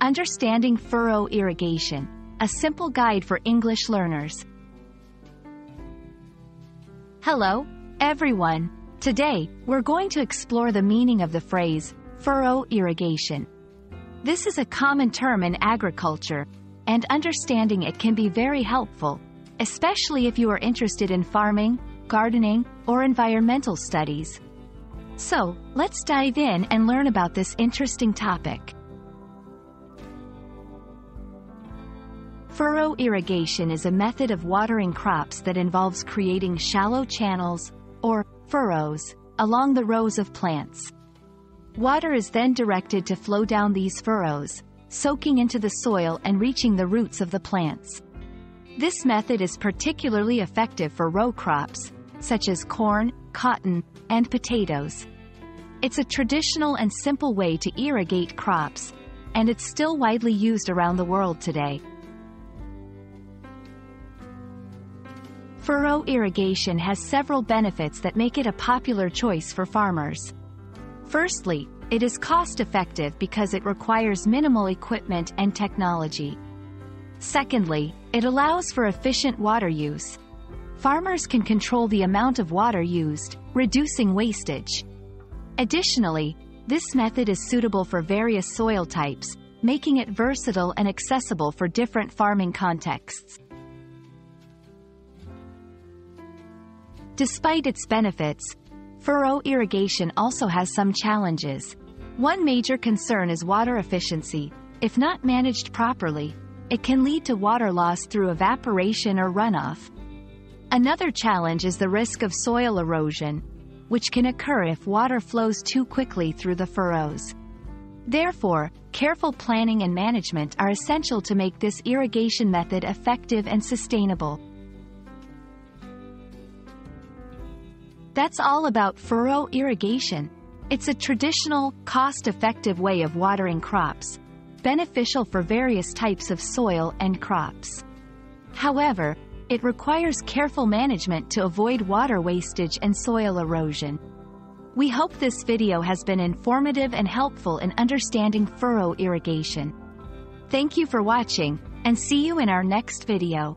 Understanding Furrow Irrigation, a simple guide for English learners. Hello, everyone. Today, we're going to explore the meaning of the phrase, furrow irrigation. This is a common term in agriculture, and understanding it can be very helpful, especially if you are interested in farming, gardening, or environmental studies. So, let's dive in and learn about this interesting topic. Furrow irrigation is a method of watering crops that involves creating shallow channels, or furrows, along the rows of plants. Water is then directed to flow down these furrows, soaking into the soil and reaching the roots of the plants. This method is particularly effective for row crops, such as corn, cotton, and potatoes. It's a traditional and simple way to irrigate crops, and it's still widely used around the world today. Furrow irrigation has several benefits that make it a popular choice for farmers. Firstly, it is cost-effective because it requires minimal equipment and technology. Secondly, it allows for efficient water use. Farmers can control the amount of water used, reducing wastage. Additionally, this method is suitable for various soil types, making it versatile and accessible for different farming contexts. Despite its benefits, furrow irrigation also has some challenges. One major concern is water efficiency. If not managed properly, it can lead to water loss through evaporation or runoff. Another challenge is the risk of soil erosion, which can occur if water flows too quickly through the furrows. Therefore, careful planning and management are essential to make this irrigation method effective and sustainable. That's all about furrow irrigation. It's a traditional, cost-effective way of watering crops, beneficial for various types of soil and crops. However, it requires careful management to avoid water wastage and soil erosion. We hope this video has been informative and helpful in understanding furrow irrigation. Thank you for watching, and see you in our next video.